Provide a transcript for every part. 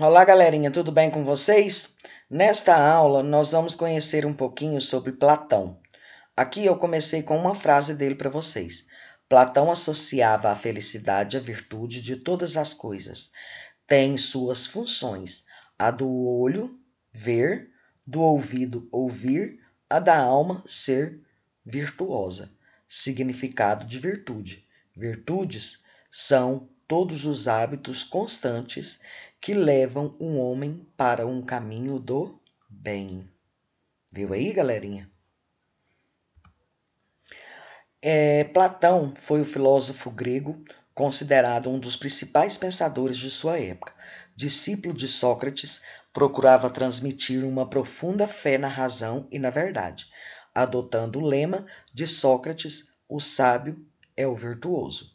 Olá, galerinha, tudo bem com vocês? Nesta aula, nós vamos conhecer um pouquinho sobre Platão. Aqui eu comecei com uma frase dele para vocês. Platão associava a felicidade à virtude de todas as coisas. Tem suas funções: a do olho, ver, do ouvido, ouvir, a da alma, ser virtuosa. Significado de virtude: virtudes são todos os hábitos constantes que levam um homem para um caminho do bem. Viu aí, galerinha? É, Platão foi o filósofo grego considerado um dos principais pensadores de sua época. Discípulo de Sócrates, procurava transmitir uma profunda fé na razão e na verdade, adotando o lema de Sócrates: o sábio é o virtuoso.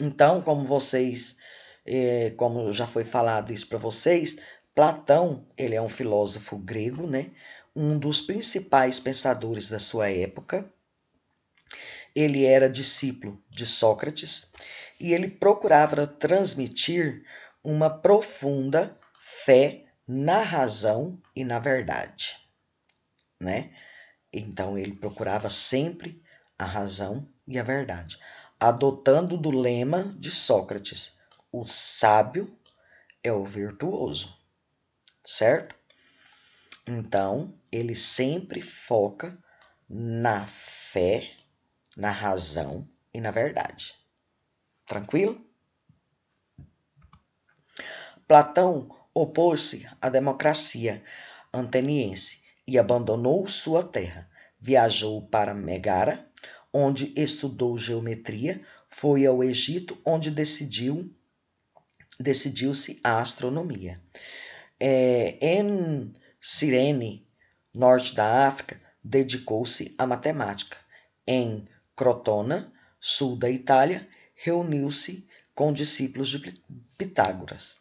Então, como vocês, é, como já foi falado isso para vocês, Platão, ele é um filósofo grego, né? Um dos principais pensadores da sua época. Ele era discípulo de Sócrates e ele procurava transmitir uma profunda fé na razão e na verdade, né? Então ele procurava sempre a razão e a verdade adotando do lema de Sócrates: o sábio é o virtuoso, certo? Então, ele sempre foca na fé, na razão e na verdade. Tranquilo? Platão opôs-se à democracia ateniense e abandonou sua terra. Viajou para Megara, onde estudou geometria, foi ao Egito, onde decidiu decidiu-se a astronomia. É, em Cirene, norte da África, dedicou-se à matemática. Em Crotona, sul da Itália, reuniu-se com discípulos de Pitágoras.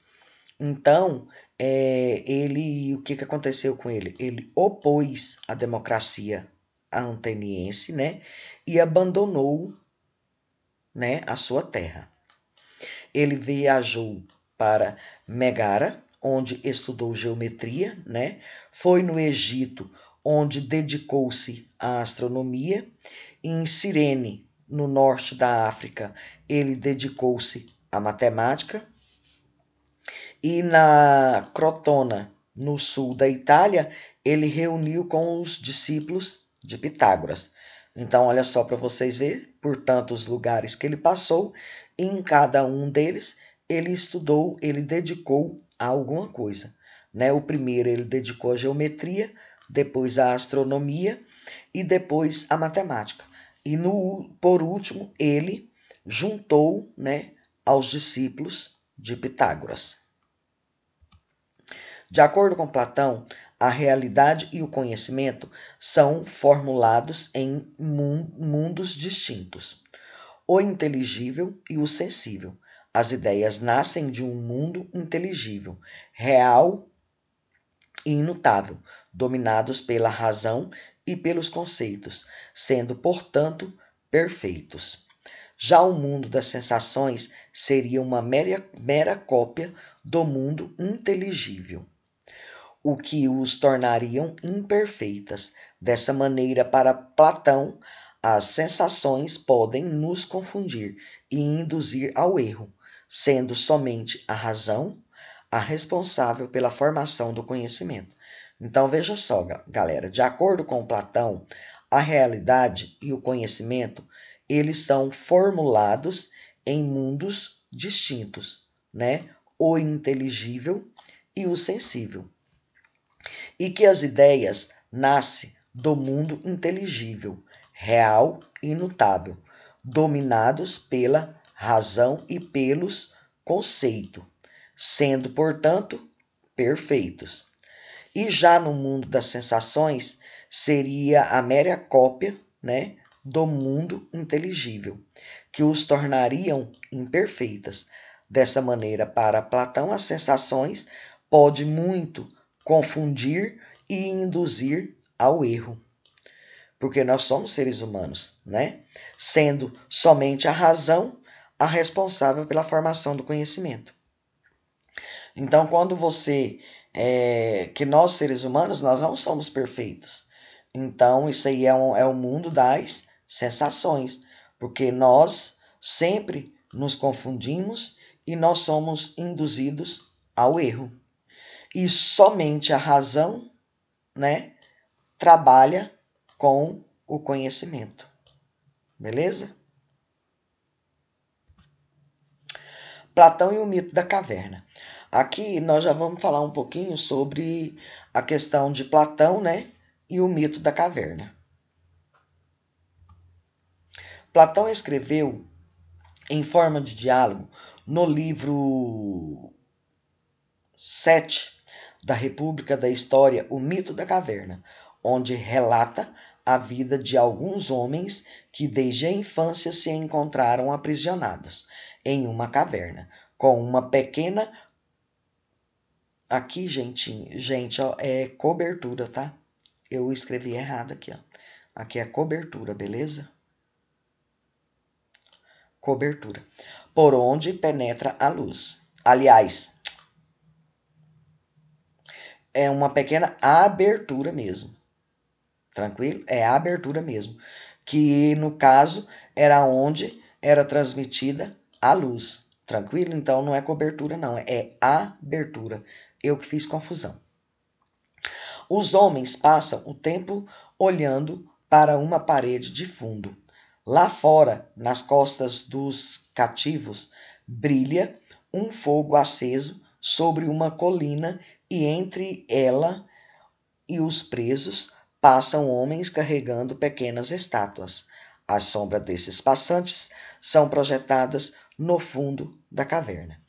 Então, é, ele, o que, que aconteceu com ele? Ele opôs a democracia anteniense, né? E abandonou, né, a sua terra. Ele viajou para Megara, onde estudou geometria, né? Foi no Egito, onde dedicou-se à astronomia. Em Cirene, no norte da África, ele dedicou-se à matemática. E na Crotona, no sul da Itália, ele reuniu com os discípulos de Pitágoras. Então, olha só para vocês verem, por tantos lugares que ele passou, em cada um deles ele estudou, ele dedicou a alguma coisa. Né? O primeiro ele dedicou a geometria, depois a astronomia e depois a matemática. E no, por último, ele juntou né, aos discípulos de Pitágoras. De acordo com Platão, a realidade e o conhecimento são formulados em mundos distintos. O inteligível e o sensível. As ideias nascem de um mundo inteligível, real e imutável, dominados pela razão e pelos conceitos, sendo, portanto, perfeitos. Já o mundo das sensações seria uma mera, mera cópia do mundo inteligível o que os tornariam imperfeitas. Dessa maneira, para Platão, as sensações podem nos confundir e induzir ao erro, sendo somente a razão a responsável pela formação do conhecimento. Então veja só, galera, de acordo com Platão, a realidade e o conhecimento, eles são formulados em mundos distintos, né? O inteligível e o sensível e que as ideias nascem do mundo inteligível, real e imutável, dominados pela razão e pelos conceitos, sendo, portanto, perfeitos. E já no mundo das sensações, seria a mera cópia né, do mundo inteligível, que os tornariam imperfeitas. Dessa maneira, para Platão, as sensações pode muito confundir e induzir ao erro. Porque nós somos seres humanos, né? Sendo somente a razão a responsável pela formação do conhecimento. Então, quando você é, que nós seres humanos nós não somos perfeitos. Então, isso aí é, um, é o mundo das sensações, porque nós sempre nos confundimos e nós somos induzidos ao erro. E somente a razão, né, trabalha com o conhecimento. Beleza? Platão e o mito da caverna. Aqui nós já vamos falar um pouquinho sobre a questão de Platão, né, e o mito da caverna. Platão escreveu em forma de diálogo no livro 7 da República da História, O Mito da Caverna, onde relata a vida de alguns homens que desde a infância se encontraram aprisionados em uma caverna, com uma pequena Aqui, gente, gente, ó, é cobertura, tá? Eu escrevi errado aqui, ó. Aqui é cobertura, beleza? Cobertura. Por onde penetra a luz. Aliás, é uma pequena abertura mesmo. Tranquilo? É a abertura mesmo. Que no caso era onde era transmitida a luz. Tranquilo? Então não é cobertura, não. É abertura. Eu que fiz confusão. Os homens passam o tempo olhando para uma parede de fundo. Lá fora, nas costas dos cativos, brilha um fogo aceso sobre uma colina e entre ela e os presos passam homens carregando pequenas estátuas. As sombras desses passantes são projetadas no fundo da caverna.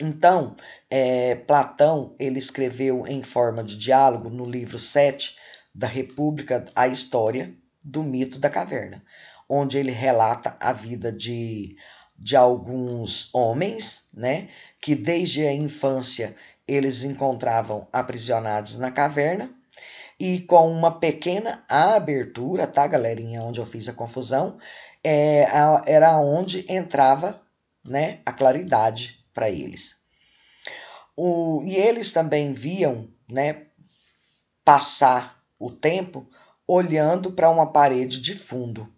Então, é, Platão ele escreveu em forma de diálogo no livro 7 da República a história do mito da caverna, onde ele relata a vida de, de alguns homens, né, que desde a infância eles encontravam aprisionados na caverna e com uma pequena abertura, tá, galerinha, onde eu fiz a confusão, é, era onde entrava, né, a claridade para eles. O, e eles também viam né, passar o tempo olhando para uma parede de fundo.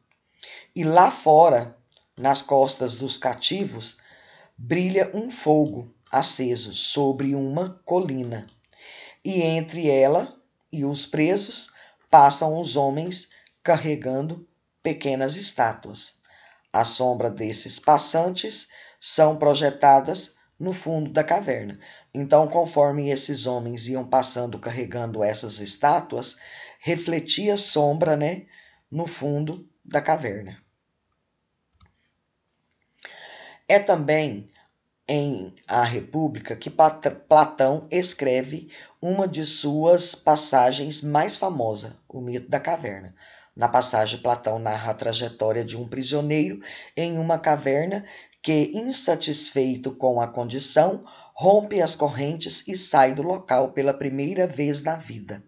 E lá fora, nas costas dos cativos, brilha um fogo aceso sobre uma colina. E entre ela e os presos passam os homens carregando pequenas estátuas. A sombra desses passantes são projetadas no fundo da caverna. Então, conforme esses homens iam passando carregando essas estátuas, refletia sombra, né, no fundo da caverna. É também em A República que Platão escreve uma de suas passagens mais famosa, o mito da caverna. Na passagem, Platão narra a trajetória de um prisioneiro em uma caverna que, insatisfeito com a condição, rompe as correntes e sai do local pela primeira vez na vida.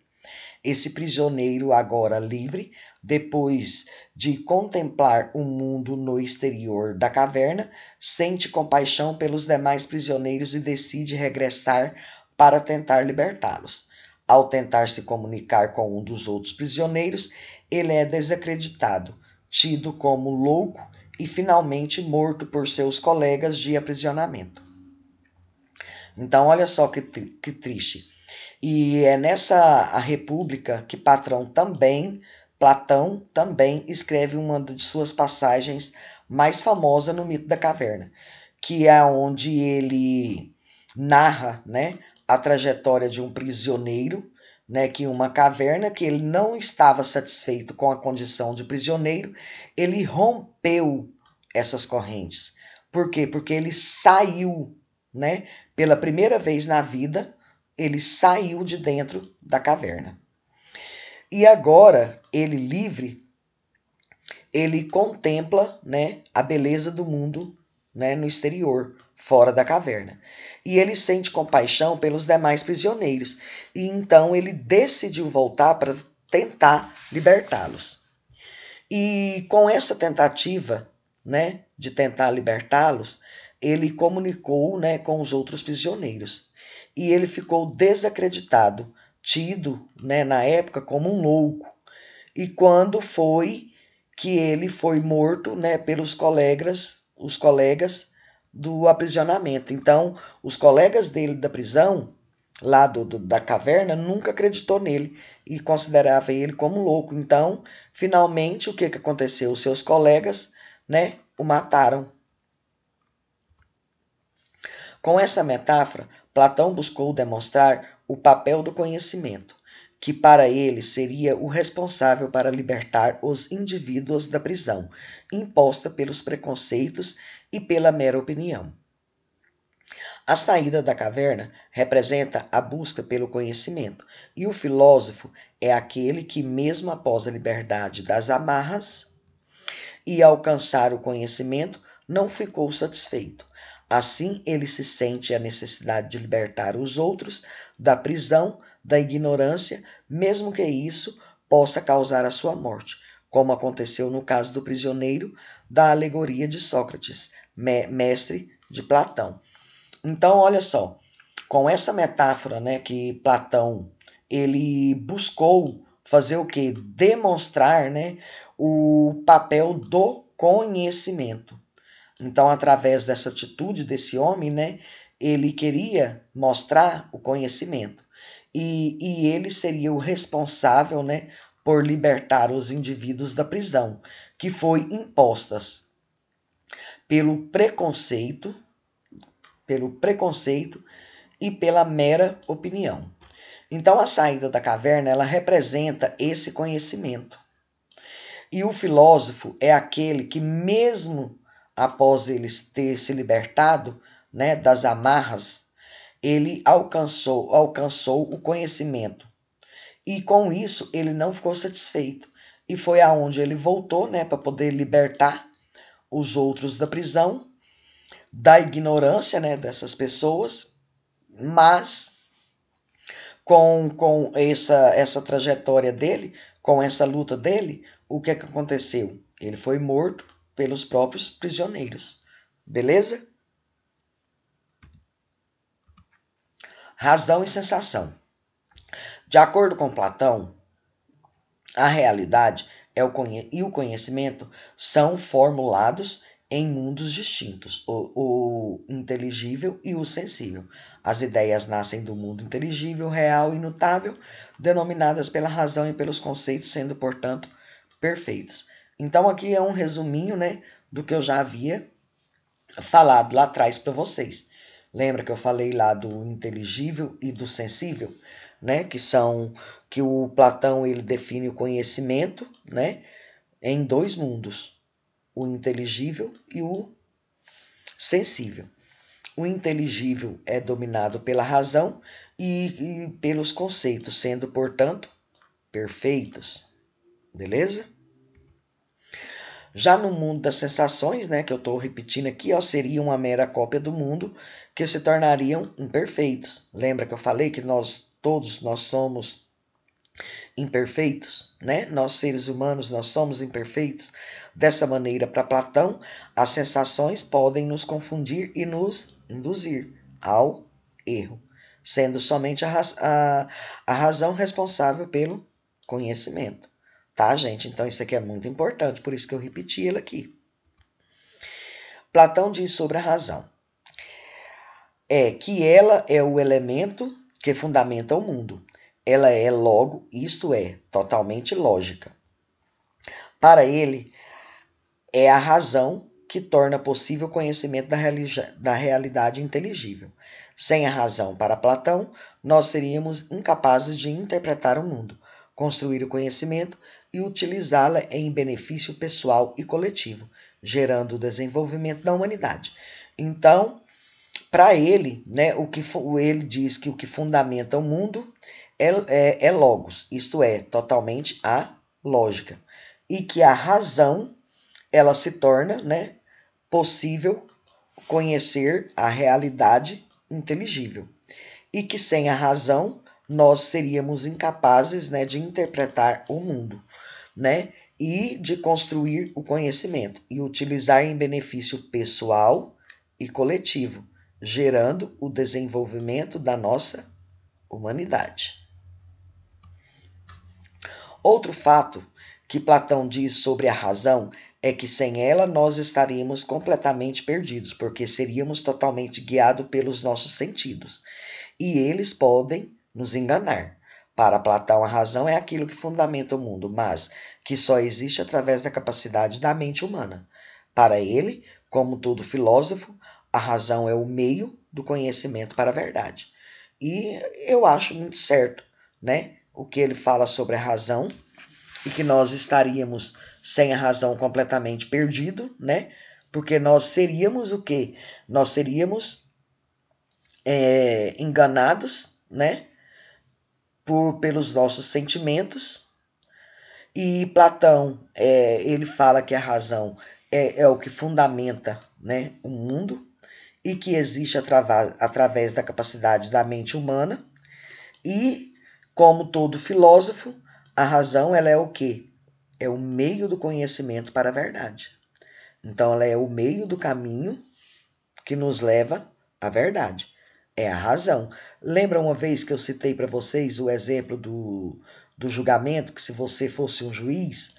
Esse prisioneiro, agora livre, depois de contemplar o mundo no exterior da caverna, sente compaixão pelos demais prisioneiros e decide regressar para tentar libertá-los. Ao tentar se comunicar com um dos outros prisioneiros, ele é desacreditado, tido como louco e finalmente morto por seus colegas de aprisionamento. Então, olha só que, que triste. E é nessa a República que Patrão também, Platão também escreve uma de suas passagens mais famosa no mito da caverna, que é onde ele narra, né, a trajetória de um prisioneiro né, que uma caverna que ele não estava satisfeito com a condição de prisioneiro, ele rompeu essas correntes. Por quê? Porque ele saiu, né, pela primeira vez na vida, ele saiu de dentro da caverna. E agora, ele livre, ele contempla, né, a beleza do mundo, né, no exterior, fora da caverna e ele sente compaixão pelos demais prisioneiros, e então ele decidiu voltar para tentar libertá-los. E com essa tentativa, né, de tentar libertá-los, ele comunicou né, com os outros prisioneiros. E ele ficou desacreditado, tido né, na época como um louco. E quando foi que ele foi morto né, pelos colegas, os colegas do aprisionamento. Então, os colegas dele da prisão, lá do, do, da caverna, nunca acreditou nele e considerava ele como louco. Então, finalmente, o que, que aconteceu? Os seus colegas né, o mataram. Com essa metáfora, Platão buscou demonstrar o papel do conhecimento, que para ele seria o responsável para libertar os indivíduos da prisão imposta pelos preconceitos e pela mera opinião. A saída da caverna representa a busca pelo conhecimento, e o filósofo é aquele que, mesmo após a liberdade das amarras e alcançar o conhecimento, não ficou satisfeito. Assim, ele se sente a necessidade de libertar os outros da prisão da ignorância, mesmo que isso possa causar a sua morte, como aconteceu no caso do prisioneiro da alegoria de Sócrates, mestre de Platão. Então, olha só, com essa metáfora, né, que Platão ele buscou fazer o que? Demonstrar, né, o papel do conhecimento. Então, através dessa atitude desse homem, né, ele queria mostrar o conhecimento e, e ele seria o responsável né, por libertar os indivíduos da prisão, que foi impostas pelo preconceito, pelo preconceito e pela mera opinião. Então a saída da caverna ela representa esse conhecimento. E o filósofo é aquele que mesmo após ele ter se libertado, né, das amarras ele alcançou, alcançou o conhecimento. E com isso ele não ficou satisfeito. E foi aonde ele voltou, né, para poder libertar os outros da prisão, da ignorância, né, dessas pessoas, mas com, com essa, essa trajetória dele, com essa luta dele, o que, é que aconteceu? Ele foi morto pelos próprios prisioneiros. Beleza? Razão e sensação. De acordo com Platão, a realidade é o e o conhecimento são formulados em mundos distintos, o, o inteligível e o sensível. As ideias nascem do mundo inteligível, real e imutável, denominadas pela razão e pelos conceitos, sendo, portanto, perfeitos. Então, aqui é um resuminho né, do que eu já havia falado lá atrás para vocês. Lembra que eu falei lá do inteligível e do sensível, né? Que são que o Platão ele define o conhecimento, né? Em dois mundos, o inteligível e o sensível. O inteligível é dominado pela razão e, e pelos conceitos, sendo, portanto, perfeitos. Beleza? Já no mundo das sensações, né, que eu estou repetindo aqui, ó, seria uma mera cópia do mundo que se tornariam imperfeitos. Lembra que eu falei que nós todos nós somos imperfeitos, né? Nós seres humanos nós somos imperfeitos. Dessa maneira, para Platão, as sensações podem nos confundir e nos induzir ao erro, sendo somente a, raz a, a razão responsável pelo conhecimento. Tá, gente? Então isso aqui é muito importante, por isso que eu repeti ele aqui. Platão diz sobre a razão é que ela é o elemento que fundamenta o mundo. Ela é logo, isto é, totalmente lógica. Para ele, é a razão que torna possível o conhecimento da, da realidade inteligível. Sem a razão, para Platão, nós seríamos incapazes de interpretar o mundo, construir o conhecimento e utilizá-la em benefício pessoal e coletivo, gerando o desenvolvimento da humanidade. Então, para ele, né, o que ele diz que o que fundamenta o mundo é, é, é logos, isto é, totalmente a lógica, e que a razão ela se torna, né, possível conhecer a realidade inteligível, e que sem a razão nós seríamos incapazes, né, de interpretar o mundo, né, e de construir o conhecimento e utilizar em benefício pessoal e coletivo, gerando o desenvolvimento da nossa humanidade. Outro fato que Platão diz sobre a razão é que sem ela nós estaríamos completamente perdidos, porque seríamos totalmente guiados pelos nossos sentidos. E eles podem nos enganar. Para Platão, a razão é aquilo que fundamenta o mundo, mas que só existe através da capacidade da mente humana. Para ele, como todo filósofo, a razão é o meio do conhecimento para a verdade. E eu acho muito certo, né? O que ele fala sobre a razão e que nós estaríamos sem a razão completamente perdido, né? Porque nós seríamos o quê? Nós seríamos é, enganados, né? Por, pelos nossos sentimentos. E Platão, é, ele fala que a razão é, é o que fundamenta né, o mundo e que existe atrava, através da capacidade da mente humana. E, como todo filósofo, a razão ela é o que? É o meio do conhecimento para a verdade. Então, ela é o meio do caminho que nos leva à verdade é a razão. Lembra uma vez que eu citei para vocês o exemplo do, do julgamento, que se você fosse um juiz,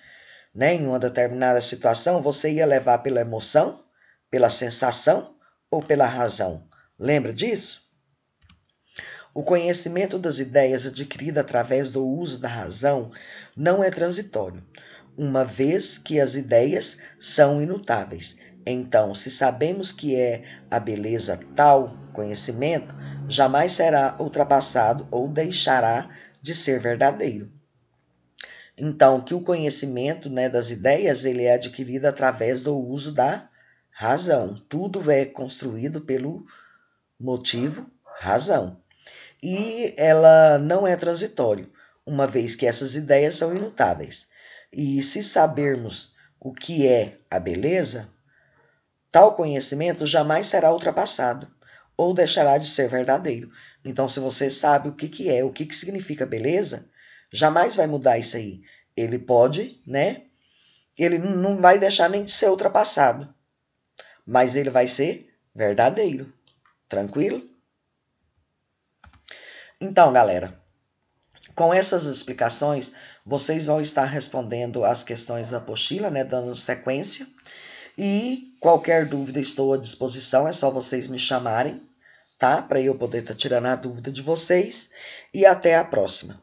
né, em uma determinada situação, você ia levar pela emoção, pela sensação ou pela razão? Lembra disso? O conhecimento das ideias adquirido através do uso da razão não é transitório, uma vez que as ideias são imutáveis. Então, se sabemos que é a beleza tal conhecimento, jamais será ultrapassado ou deixará de ser verdadeiro. Então, que o conhecimento né, das ideias ele é adquirido através do uso da razão. Tudo é construído pelo motivo razão. E ela não é transitório, uma vez que essas ideias são imutáveis. E se sabermos o que é a beleza, tal conhecimento jamais será ultrapassado ou deixará de ser verdadeiro. Então, se você sabe o que, que é, o que, que significa beleza, jamais vai mudar isso aí. Ele pode, né? Ele não vai deixar nem de ser ultrapassado, mas ele vai ser verdadeiro. Tranquilo? Então, galera, com essas explicações, vocês vão estar respondendo as questões da apostila, né, dando sequência. E qualquer dúvida estou à disposição, é só vocês me chamarem, tá? Para eu poder estar tá tirando a dúvida de vocês. E até a próxima.